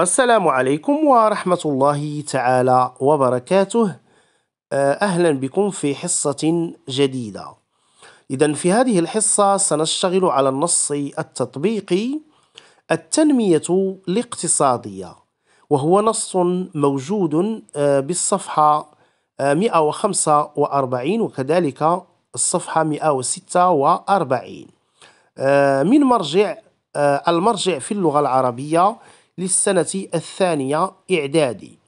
السلام عليكم ورحمة الله تعالى وبركاته. آه، أهلا بكم في حصة جديدة. إذا في هذه الحصة سنشتغل على النص التطبيقي التنمية الاقتصادية وهو نص موجود آه، بالصفحة 145 آه، وكذلك الصفحة 146 من مرجع المرجع في اللغة العربية للسنة الثانية إعدادي.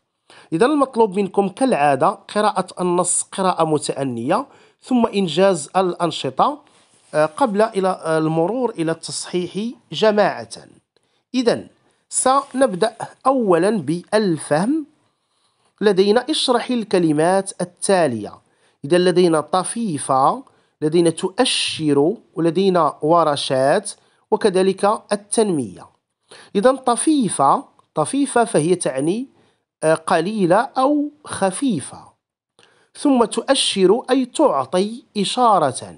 إذا المطلوب منكم كالعادة قراءة النص قراءة متأنية ثم إنجاز الأنشطة آه، قبل إلى المرور إلى التصحيح جماعة. إذا سنبدأ أولا بالفهم. لدينا اشرح الكلمات التالية. إذا لدينا طفيفة لدينا تؤشر ولدينا ورشات وكذلك التنمية. إذا طفيفة طفيفة فهي تعني آه، قليلة أو خفيفة. ثم تؤشر أي تعطي إشارة.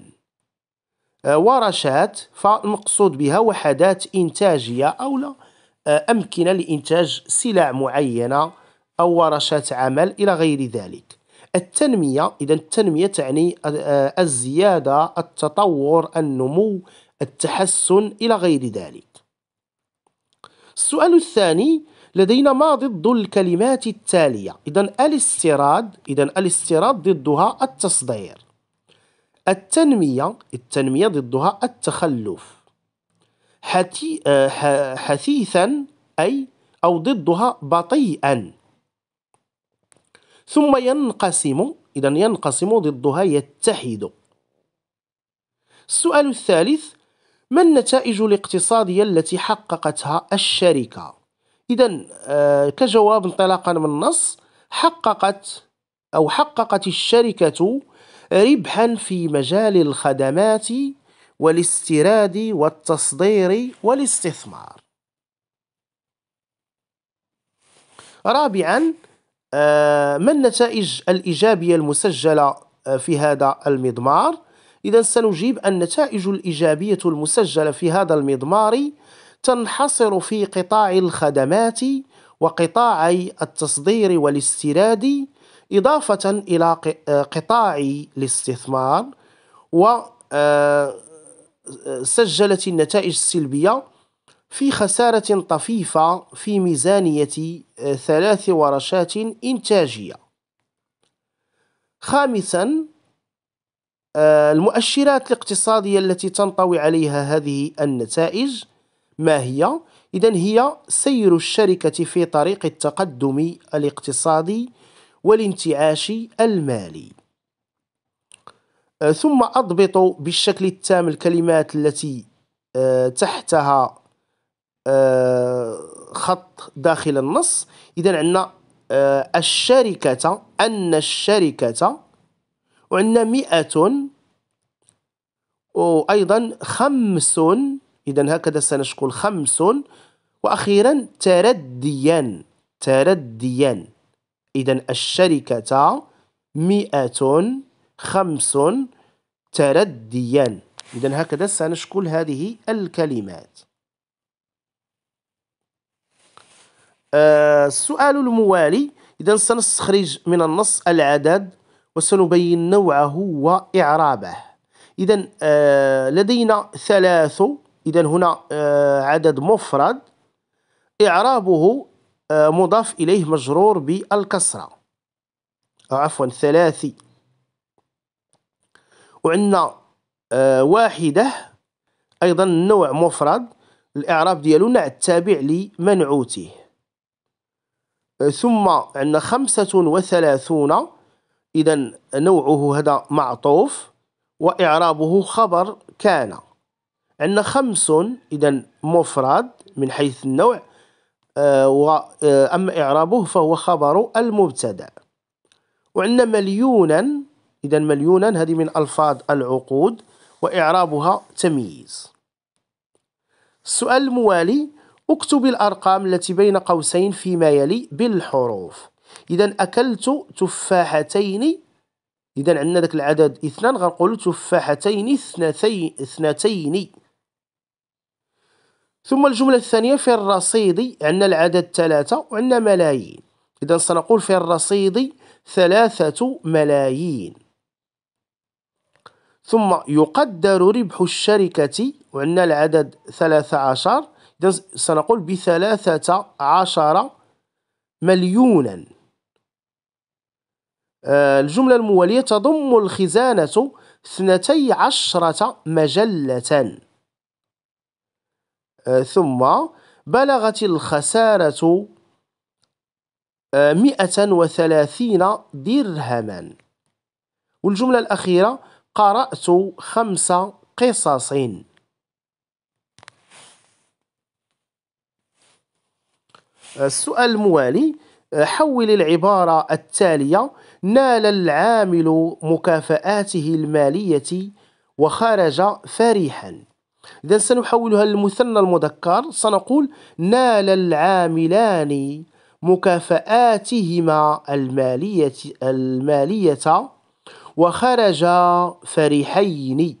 آه، ورشات فالمقصود بها وحدات إنتاجية أو لا. آه، أمكنة لإنتاج سلع معينة أو ورشات عمل إلى غير ذلك. التنمية إذا التنمية تعني الزيادة التطور النمو التحسن إلى غير ذلك. السؤال الثاني لدينا ما ضد الكلمات التالية؟ إذا الاستيراد إذا الاستيراد ضدها التصدير. التنمية التنمية ضدها التخلف. حتي آه، حثيثا أي أو ضدها بطيئا. ثم ينقسم إذا ينقسم ضدها يتحد. السؤال الثالث ما النتائج الاقتصادية التي حققتها الشركة؟ إذا آه، كجواب انطلاقا من النص حققت أو حققت الشركة ربحا في مجال الخدمات والاستيراد والتصدير والاستثمار رابعا آه، ما النتائج الإيجابية المسجلة آه، في هذا المضمار؟ إذا سنجيب النتائج الإيجابية المسجلة في هذا المضمار تنحصر في قطاع الخدمات وقطاع التصدير والاستيراد إضافة إلى قطاع الاستثمار وسجلت آه، النتائج السلبية في خسارة طفيفة في ميزانية آه، ثلاث ورشات إنتاجية. خامسا آه، المؤشرات الاقتصادية التي تنطوي عليها هذه النتائج ما هي؟ إذا هي سير الشركة في طريق التقدم الاقتصادي والانتعاش المالي آه، ثم أضبط بالشكل التام الكلمات التي آه، تحتها خط داخل النص إذا عندنا الشركة أن الشركة وعندنا مئة وأيضا خمس. إذا هكذا سنشكل خمس. وأخيرا ترديا ترديا. إذا الشركة مئة خمس. ترديا. إذا هكذا سنشكل هذه الكلمات. آه، السؤال الموالي. إذا سنستخرج من النص العدد وسنبين نوعه وإعرابه إذا آه، لدينا ثلاث إذا هنا آه، عدد مفرد. إعرابه آه، مضاف إليه مجرور بالكسرة. عفوا ثلاثي. وعندنا واحدة أيضا نوع مفرد. الإعراب ديالو نوع التابع لمنعوته ثم عندنا خمسة وثلاثون. إذا نوعه هذا معطوف وإعرابه خبر كان. عندنا خمس إذا مفرد من حيث النوع آه، وأما آه، إعرابه فهو خبر المبتدأ. وعندنا مليونا إذا مليونا هذه من ألفاظ العقود وإعرابها تمييز. السؤال الموالي اكتب الأرقام التي بين قوسين فيما يلي بالحروف. إذا أكلت تفاحتين. إذا عندنا ذاك العدد اثنان غنقولوا تفاحتين اثنتين اثنتين. ثم الجملة الثانية في الرصيد عندنا العدد ثلاثة وعندنا ملايين. إذا سنقول في الرصيد ثلاثة ملايين. ثم يقدر ربح الشركة وعندنا العدد ثلاثة عشر. إذا سنقول بثلاثة عشر مليونا. الجملة الموالية تضم الخزانة اثنتي عشرة مجلة. آه، ثم بلغت الخسارة آه، مئة وثلاثين درهما. والجملة الأخيرة قرأت خمس قصص. السؤال الموالي حول العبارة التالية نال العامل مكافآته المالية وخرج فرحا إذا سنحولها للمثنى المذكر. سنقول نال العاملان مكافآتهما المالية المالية وخرجا فرحين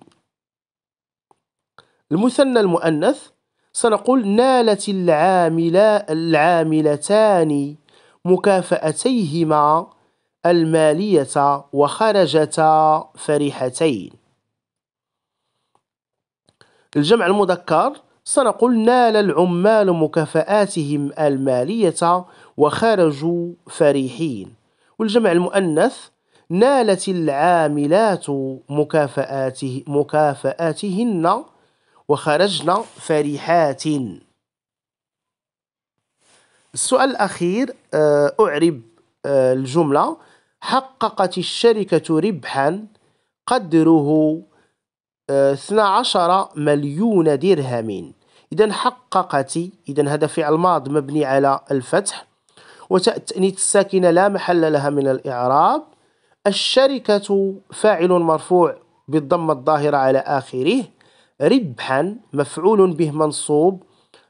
المثنى المؤنث سنقول نالت العاملا العاملتان مكافأتيهما المالية وخرجتا فرحتين. الجمع المذكر سنقول نال العمال مكافآتهم المالية وخرجوا فرحين. والجمع المؤنث نالت العاملات مكافآته مكافآتهن وخرجن فرحات. السؤال الأخير آه، أعرب آه، الجملة. حققت الشركة ربحا قدره 12 آه، مليون درهم. إذا حققت إذا هذا فعل ماض مبني على الفتح. وتأنيث الساكنة لا محل لها من الإعراب. الشركة فاعل مرفوع بالضمة الظاهرة على آخره. ربحا مفعول به منصوب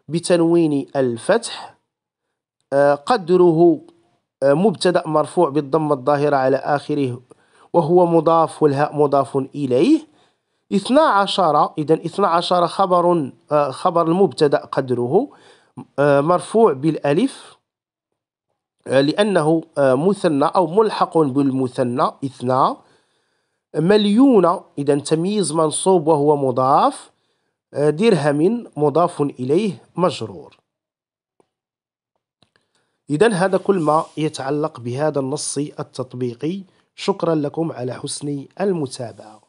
بتنوين الفتح. قدره آه، مبتدأ مرفوع بالضمة الظاهرة على آخره وهو مضاف والهاء مضاف إليه. اثنا عشر إذا اثنا عشر خبر آه، خبر المبتدأ قدره مرفوع بالألف لأنه مثنى أو ملحق بالمثنى اثنا. مليون إذا تمييز منصوب وهو مضاف درهم مضاف إليه مجرور. إذا هذا كل ما يتعلق بهذا النص التطبيقي. شكرا لكم على حسن المتابعة.